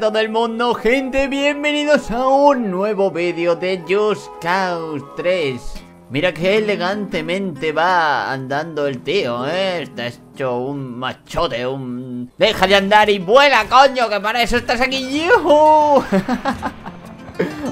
Todo el mundo, gente, bienvenidos a un nuevo vídeo de Just Cause 3 Mira qué elegantemente va andando el tío, ¿eh? Está hecho un machote, un... ¡Deja de andar y vuela, coño! ¡Que para eso estás aquí! ¡Yuhu!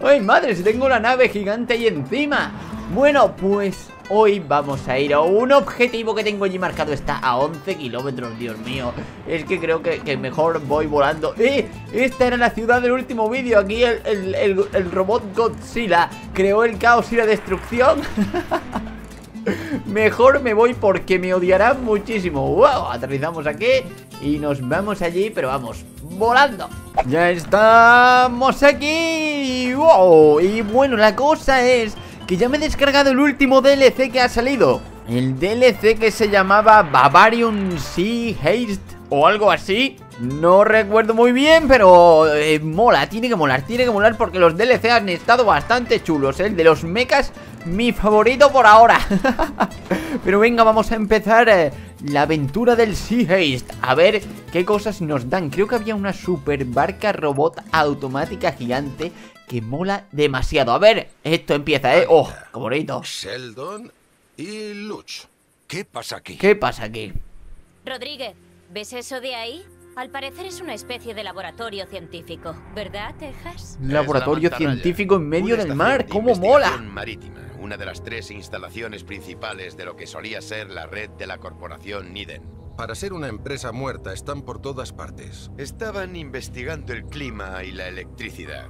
¡Ay, madre! Si tengo una nave gigante ahí encima Bueno, pues Hoy vamos a ir a un objetivo que tengo allí marcado. Está a 11 kilómetros, Dios mío. Es que creo que, mejor voy volando. ¡Eh! Esta era la ciudad del último vídeo. Aquí el, el robot Godzilla Creó el caos y la destrucción. Mejor me voy porque me odiarán muchísimo. ¡Wow! Aterrizamos aquí y nos vamos allí, pero vamos, volando. Ya estamos aquí. ¡Wow! Y bueno, la cosa es que ya me he descargado el último DLC que ha salido. El DLC que se llamaba Bavarian Sea Haste o algo así. No recuerdo muy bien, pero eh, mola, tiene que molar, tiene que molar porque los DLC han estado bastante chulos El de los mechas, mi favorito por ahora. Pero venga, vamos a empezar eh, la aventura del Sea Haste. A ver qué cosas nos dan. Creo que había una super barca robot automática gigante que mola demasiado. A ver, esto empieza, ¿eh? ¡Oh, qué bonito! Sheldon y Luch. ¿Qué pasa aquí? ¿Qué pasa aquí? Rodríguez, ¿ves eso de ahí? Al parecer es una especie de laboratorio científico, ¿verdad, Texas? Laboratorio científico en medio del mar, ¡cómo mola! marítima, una de las tres instalaciones principales de lo que solía ser la red de la corporación Niden. Para ser una empresa muerta están por todas partes. Estaban investigando el clima y la electricidad.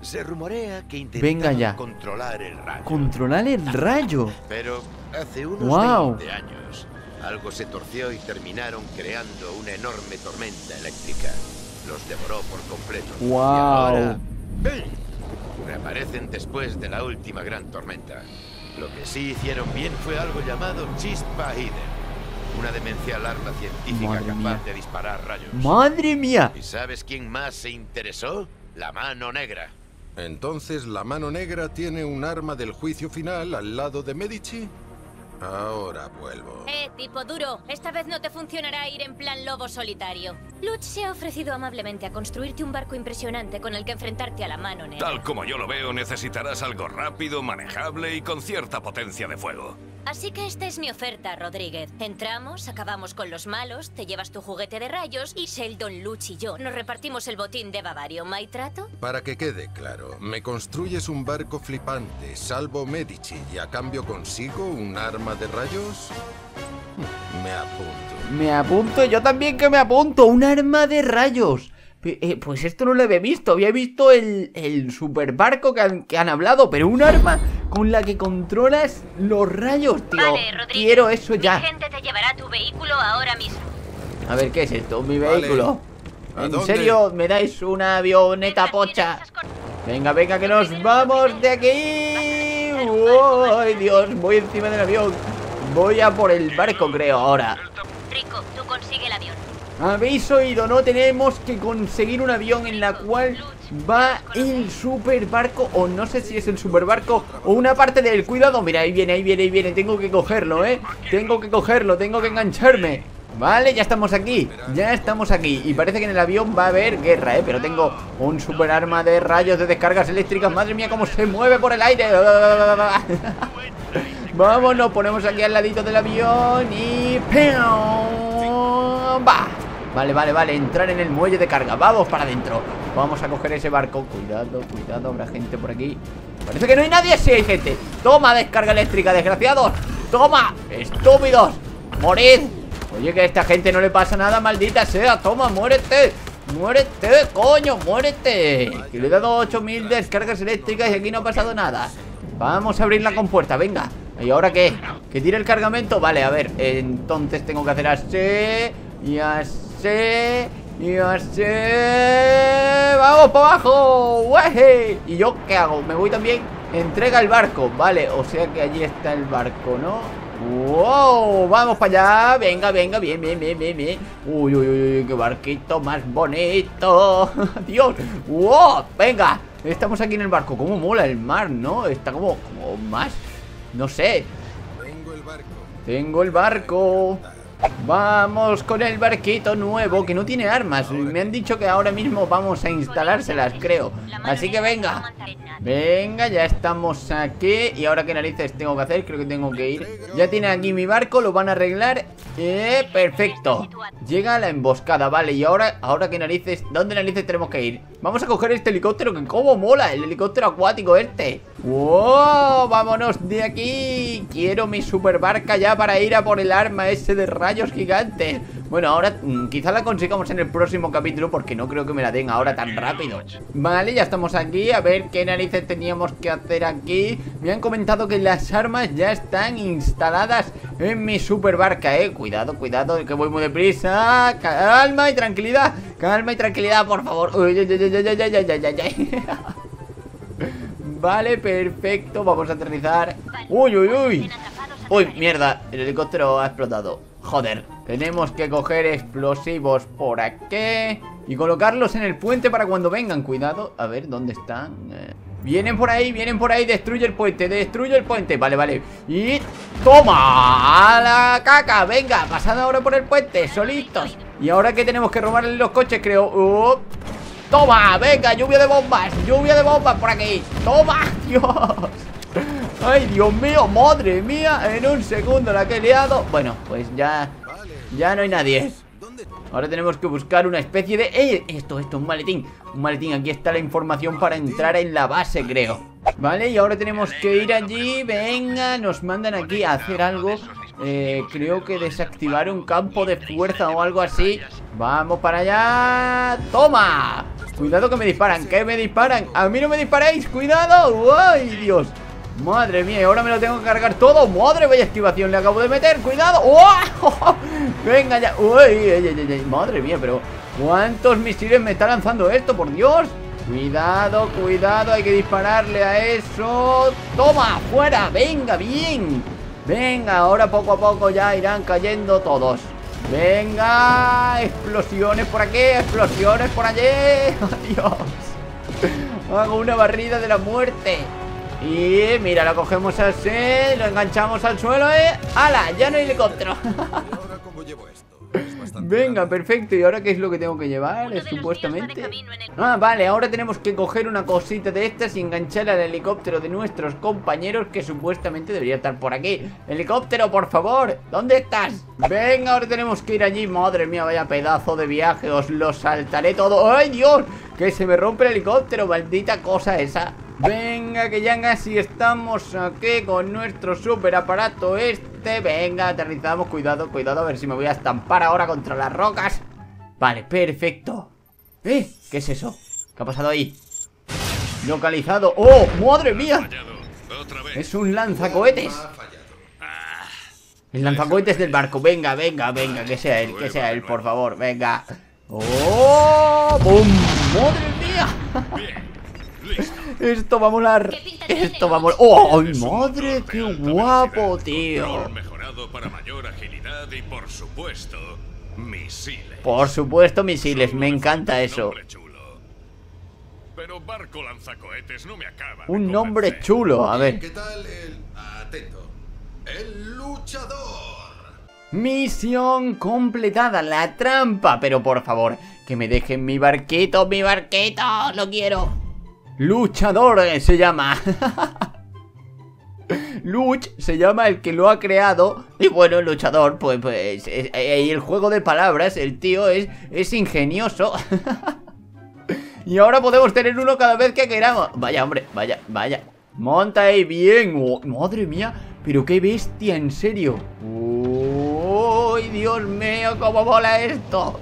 Se rumorea que intentaron controlar el rayo. ¿Controlar el rayo? Pero hace unos 20 años algo se torció y terminaron creando una enorme tormenta eléctrica. Los devoró por completo. ¡Wow! Y ahora, reaparecen después de la última gran tormenta. Lo que sí hicieron bien fue algo llamado Chispa Iden. Una demencial arma científica capaz de disparar rayos. ¡Madre mía! ¿Y sabes quién más se interesó? La mano negra. Entonces, ¿la mano negra tiene un arma del juicio final al lado de Medici? Ahora vuelvo. Eh, tipo duro. Esta vez no te funcionará ir en plan lobo solitario. Luch se ha ofrecido amablemente a construirte un barco impresionante con el que enfrentarte a la mano negra. Tal como yo lo veo, necesitarás algo rápido, manejable y con cierta potencia de fuego. Así que esta es mi oferta, Rodríguez. Entramos, acabamos con los malos, te llevas tu juguete de rayos y Sheldon, Luch y yo nos repartimos el botín de Bavario. ¿May trato? Para que quede claro, me construyes un barco flipante, salvo Medici, y a cambio consigo un arma de rayos. Me apunto. Me apunto, yo también que me apunto. Un arma de rayos. Eh, pues esto no lo había visto. Había visto el, el super barco que han, que han, hablado, pero un arma con la que controlas los rayos, tío. Quiero eso ya. gente te llevará tu vehículo ahora mismo. A ver, ¿qué es esto? Mi vehículo. ¿En serio me dais una avioneta pocha? Venga, venga, que nos vamos de aquí. ¡Ay, Dios! Voy encima del avión. Voy a por el barco, creo, ahora. Rico, tú consigue el avión. Habéis oído, no tenemos que conseguir un avión en la cual va el super barco O no sé si es el super barco o una parte del cuidado. Mira, ahí viene, ahí viene, ahí viene. Tengo que cogerlo, ¿eh? Tengo que cogerlo, tengo que engancharme. Vale, ya estamos aquí Ya estamos aquí. Y parece que en el avión va a haber guerra, ¿eh? Pero tengo un super arma de rayos de descargas eléctricas. Madre mía, cómo se mueve por el aire. Vamos, nos ponemos aquí al ladito del avión Y... ¡Va! Vale, vale, vale, entrar en el muelle de carga Vamos para adentro. Vamos a coger ese barco. Cuidado, cuidado, habrá gente por aquí. Parece que no hay nadie, sí hay gente. Toma, descarga eléctrica, desgraciados. Toma, estúpidos. Morid. Oye, que a esta gente no le pasa nada, maldita sea. Toma, muérete. Muérete, coño, muérete. Que le he dado 8000 descargas eléctricas y aquí no ha pasado nada. Vamos a abrir la compuerta, venga. ¿Y ahora qué? ¿Que tire el cargamento? Vale, a ver, entonces tengo que hacer así Y así y así ¡Vamos para abajo! ¿Y yo qué hago? ¿Me voy también? Entrega el barco Vale, o sea que allí está el barco, ¿no? ¡Wow! Vamos para allá Venga, venga, bien, bien, bien, bien, bien Uy, uy, uy, qué barquito más bonito Dios ¡Wow! Venga, estamos aquí en el barco Cómo mola el mar, ¿no? Está como, como más No sé Tengo el barco Tengo el barco Vamos con el barquito nuevo que no tiene armas. Me han dicho que ahora mismo vamos a instalárselas, creo. Así que venga. Venga, ya estamos aquí. Y ahora qué narices tengo que hacer, creo que tengo que ir. Ya tiene aquí mi barco, lo van a arreglar. Eh, perfecto. Llega la emboscada, vale. Y ahora, ahora qué narices, ¿dónde narices tenemos que ir? Vamos a coger este helicóptero que como mola El helicóptero acuático este ¡Wow! Vámonos de aquí Quiero mi super barca ya para ir a por el arma ese de rayos gigantes Bueno, ahora mm, quizá la consigamos en el próximo capítulo Porque no creo que me la den ahora tan rápido Vale, ya estamos aquí A ver qué narices teníamos que hacer aquí Me han comentado que las armas ya están instaladas en mi super barca, eh Cuidado, cuidado, que voy muy deprisa Calma y tranquilidad Calma y tranquilidad, por favor Uy, uy, uy, uy, uy, uy, uy, uy. Vale, perfecto, vamos a aterrizar Uy, uy, uy Uy, mierda, el helicóptero ha explotado Joder, tenemos que coger explosivos por aquí Y colocarlos en el puente para cuando vengan Cuidado, a ver, ¿dónde están? Eh, vienen por ahí, vienen por ahí Destruye el puente, destruye el puente Vale, vale Y ¡toma! ¡A la caca! Venga, pasad ahora por el puente, solitos Y ahora que tenemos que robarle los coches, creo uh, ¡Toma! ¡Venga! ¡Lluvia de bombas! ¡Lluvia de bombas por aquí! ¡Toma! ¡Dios! ¡Ay, Dios mío! ¡Madre mía! En un segundo la que he liado Bueno, pues ya... Ya no hay nadie Ahora tenemos que buscar una especie de... ¡Eh! Esto, esto, un maletín Un maletín, aquí está la información para entrar en la base, creo Vale, y ahora tenemos que ir allí Venga, nos mandan aquí a hacer algo eh, Creo que desactivar un campo de fuerza o algo así Vamos para allá ¡Toma! Cuidado que me disparan, que me disparan A mí no me disparéis, cuidado ¡Ay, Dios! Madre mía, ahora me lo tengo que cargar todo Madre, vaya esquivación le acabo de meter ¡Cuidado! ¡Oh! Venga ya ¡Uy! Madre mía, pero ¿Cuántos misiles me está lanzando esto? ¡Por Dios! Cuidado, cuidado, hay que dispararle a eso ¡Toma! ¡Fuera! ¡Venga, bien! Venga, ahora poco a poco ya irán cayendo todos Venga, explosiones por aquí, explosiones por allí. Adiós. Hago una barrida de la muerte. Y mira, lo cogemos así Lo enganchamos al suelo, ¿eh? ¡Hala! Ya no hay helicóptero Venga, perfecto. ¿Y ahora qué es lo que tengo que llevar? supuestamente. Ah, vale, ahora tenemos que coger una cosita de estas y enganchar al helicóptero de nuestros compañeros que supuestamente debería estar por aquí. Helicóptero, por favor, ¿dónde estás? Venga, ahora tenemos que ir allí. Madre mía, vaya pedazo de viaje. Os lo saltaré todo. ¡Ay, Dios! Que se me rompe el helicóptero, maldita cosa esa. Venga, que ya casi estamos aquí con nuestro super aparato este Venga, aterrizamos, cuidado, cuidado A ver si me voy a estampar ahora contra las rocas Vale, perfecto ¿Eh? ¿Qué es eso? ¿Qué ha pasado ahí? Localizado ¡Oh! ¡Madre mía! Es un lanzacohetes El lanzacohetes del barco Venga, venga, venga, que sea él, que sea él, por favor Venga ¡Oh! ¡Bum! ¡Madre mía! Esto va a molar. Esto va a molar. ¡Oh, ay, madre! ¡Qué guapo, tío! mejorado para mayor agilidad y, por supuesto, misiles. Por supuesto, misiles. Me encanta eso. Pero barco lanzacohetes no me acaba. Un nombre chulo, a ver. ¿Qué tal el atento? El luchador. Misión completada, la trampa Pero por favor, que me dejen mi barquito, mi barquito Lo quiero Luchador se llama. Luch se llama el que lo ha creado. Y bueno, luchador, pues, pues eh, el juego de palabras, el tío es, es ingenioso. Y ahora podemos tener uno cada vez que queramos. Vaya, hombre, vaya, vaya. Monta ahí bien. Oh, Madre mía, pero qué bestia, en serio. Uy, Dios mío, cómo mola esto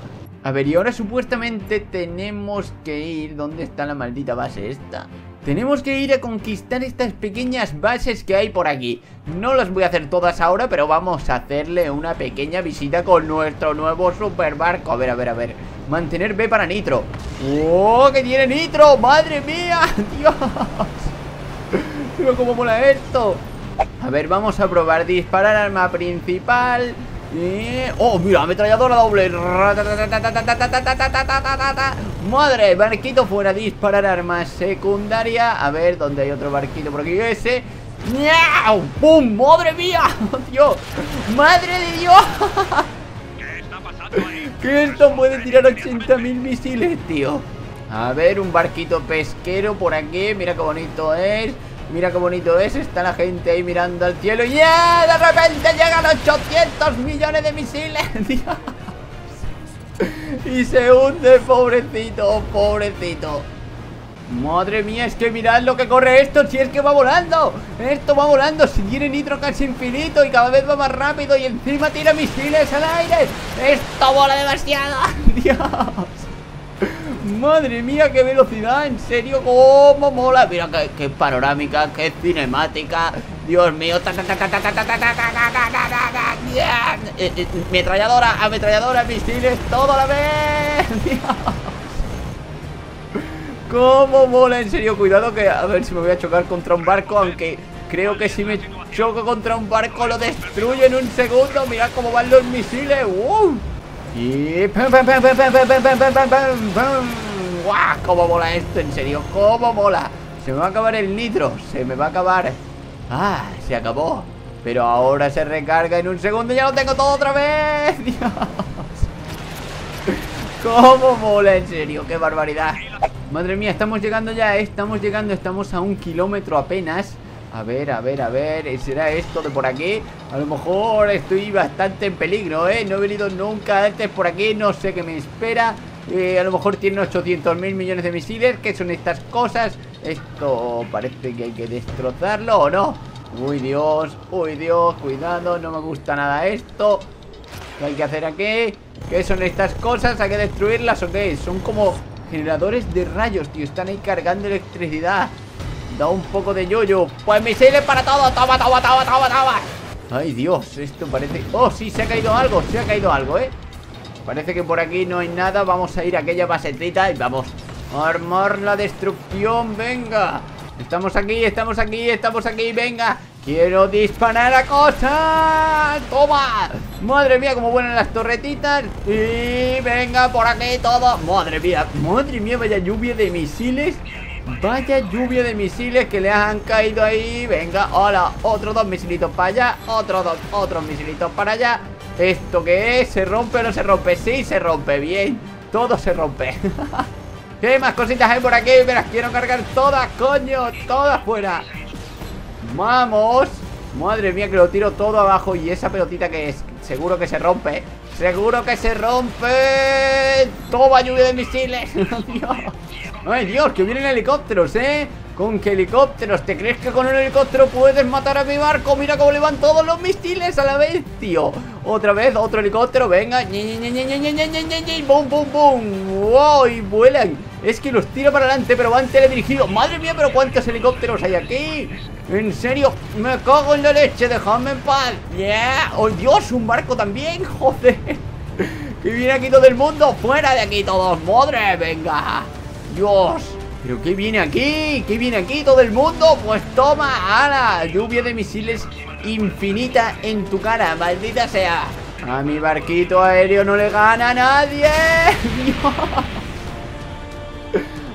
a ver, y ahora supuestamente tenemos que ir... ¿Dónde está la maldita base esta? Tenemos que ir a conquistar estas pequeñas bases que hay por aquí No las voy a hacer todas ahora, pero vamos a hacerle una pequeña visita con nuestro nuevo super barco A ver, a ver, a ver Mantener B para Nitro ¡Oh, que tiene Nitro! ¡Madre mía! ¡Dios! Cómo mola esto A ver, vamos a probar disparar arma principal ¡Oh, mira! Ametralladora doble ¡Madre! Barquito fuera Disparar armas secundaria A ver, ¿dónde hay otro barquito por aquí? Ese ¡Pum! ¡Madre mía! ¡Dios! ¡Madre de Dios! Que esto puede tirar 80.000 misiles, tío A ver, un barquito pesquero por aquí Mira qué bonito es Mira qué bonito es, está la gente ahí mirando al cielo Y ¡ya! de repente llegan 800 millones de misiles Dios. Y se hunde, pobrecito, pobrecito Madre mía, es que mirad lo que corre esto Si es que va volando Esto va volando, si tiene nitro casi infinito Y cada vez va más rápido Y encima tira misiles al aire Esto vola demasiado Dios Madre mía, qué velocidad, en serio, cómo mola Mira qué, panorámica, qué cinemática Dios mío Ametralladora, ametralladora, misiles, todo a la vez Cómo mola, en serio, cuidado que a ver si me voy a chocar contra un barco Aunque creo que si me choco contra un barco lo destruye en un segundo Mira cómo van los misiles ¡Wow! Y... ¡Guau! ¿Cómo mola esto? En serio, ¿cómo mola? Se me va a acabar el nitro Se me va a acabar ¡Ah! Se acabó Pero ahora se recarga en un segundo y ya lo tengo todo otra vez ¡Dios! ¡Cómo mola! En serio, qué barbaridad Madre mía, estamos llegando ya, ¿eh? estamos llegando Estamos a un kilómetro apenas a ver, a ver, a ver, ¿será esto de por aquí? A lo mejor estoy bastante en peligro, ¿eh? No he venido nunca antes por aquí, no sé qué me espera eh, A lo mejor tiene 800 mil millones de misiles ¿Qué son estas cosas? Esto parece que hay que destrozarlo, ¿o no? Uy, Dios, uy, Dios, cuidado, no me gusta nada esto ¿Qué hay que hacer aquí? ¿Qué son estas cosas? ¿Hay que destruirlas o qué? Son como generadores de rayos, tío Están ahí cargando electricidad Da un poco de yoyo. Pues misiles para todo Toma, toma, toma, toma, toma. Ay, Dios Esto parece... Oh, sí, se ha caído algo Se ha caído algo, ¿eh? Parece que por aquí no hay nada. Vamos a ir a aquella basetita Y vamos. Armar la destrucción Venga. Estamos aquí, estamos aquí, estamos aquí Venga. Quiero disparar a cosas. Toma. Madre mía, como vuelan las torretitas. Y venga, por aquí todo. Madre mía, madre mía, vaya lluvia de misiles Vaya lluvia de misiles que le han caído ahí Venga, hola, otros dos misilitos para allá Otros dos, otros misilitos para allá ¿Esto qué es? ¿Se rompe o no se rompe? Sí, se rompe, bien Todo se rompe ¿Qué más cositas hay por aquí? Me las quiero cargar todas, coño Todas fuera Vamos Madre mía que lo tiro todo abajo Y esa pelotita que es Seguro que se rompe Seguro que se rompe Toma lluvia de misiles Dios ¡Ay, Dios! Que vienen helicópteros, ¿eh? ¿Con qué helicópteros? ¿Te crees que con un helicóptero puedes matar a mi barco? Mira cómo le van todos los misiles a la vez, tío Otra vez, otro helicóptero, venga ¡Bum, bum, bum! ¡Wow! Y vuelan Es que los tira para adelante, pero van teledirigidos ¡Madre mía, pero cuántos helicópteros hay aquí! En serio, me cago en la leche, déjame en paz ¡Yeah! ¡Oh, Dios! Un barco también, joder Que viene aquí todo el mundo ¡Fuera de aquí todos! ¡Madre! ¡Venga! Dios ¿Pero qué viene aquí? ¿Qué viene aquí todo el mundo? Pues toma, ala Lluvia de misiles infinita en tu cara Maldita sea. A mi barquito aéreo no le gana a nadie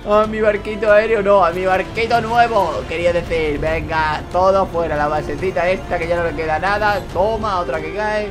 A mi barquito aéreo no A mi barquito nuevo. Quería decir, venga, todo fuera La basecita esta que ya no le queda nada Toma, otra que cae.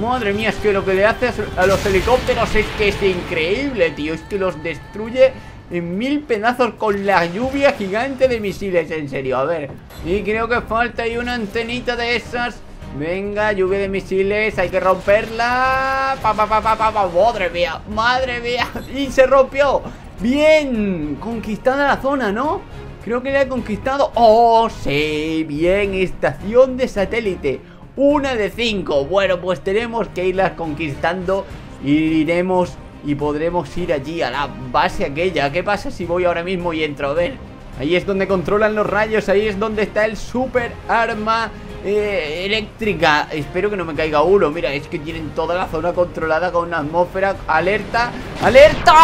Madre mía, es que lo que le hace a los helicópteros es que es increíble, tío Es que los destruye en mil pedazos con la lluvia gigante de misiles, en serio, a ver Y creo que falta ahí una antenita de esas. Venga, lluvia de misiles, hay que romperla. Pa, pa, pa, pa, pa, pa. Madre mía, madre mía. Y se rompió. Bien, conquistada la zona, ¿no? Creo que la he conquistado. ¡Oh, sí! Bien, estación de satélite. Una de cinco. Bueno, pues tenemos que irlas conquistando Y iremos y podremos ir allí a la base aquella. ¿Qué pasa si voy ahora mismo y entro? A ver, ahí es donde controlan los rayos, ahí es donde está el super arma eh, eléctrica. Espero que no me caiga uno. Mira, es que tienen toda la zona controlada con una atmósfera. ¡Alerta! ¡Alerta!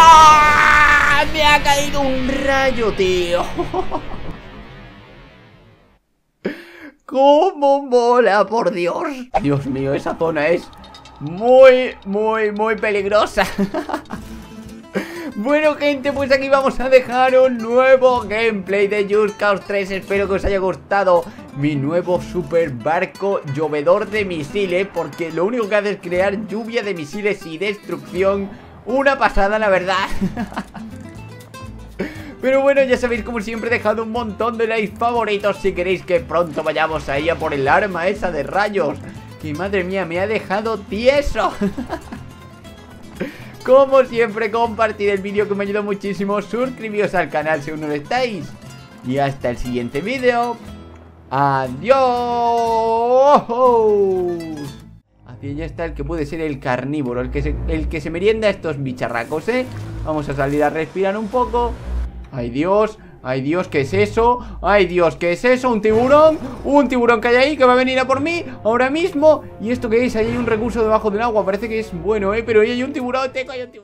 ¡Me ha caído un rayo, tío! ¡Cómo mola, por Dios! Dios mío, esa zona es muy, muy, muy peligrosa. Bueno gente, pues aquí vamos a dejar un nuevo gameplay de Just Cause 3 Espero que os haya gustado mi nuevo super barco llovedor de misiles Porque lo único que hace es crear lluvia de misiles y destrucción. Una pasada la verdad. Pero bueno, ya sabéis como siempre he dejado un montón de likes favoritos Si queréis que pronto vayamos ahí a por el arma esa de rayos Que madre mía, me ha dejado tieso Como siempre, compartid el vídeo que me ayuda muchísimo Suscribíos al canal si aún no lo estáis Y hasta el siguiente vídeo ¡Adiós! Aquí ya está el que puede ser el carnívoro El que se, el que se merienda estos bicharracos, ¿eh? Vamos a salir a respirar un poco ¡Ay Dios! ¡Ay Dios! ¿Qué es eso? ¡Ay Dios! ¿Qué es eso? ¿Un tiburón? Un tiburón que hay ahí que va a venir a por mí ahora mismo ¿Y esto qué es? Ahí hay un recurso debajo del agua Parece que es bueno, ¿eh? Pero ahí hay un tiburón, tengo hay un tiburón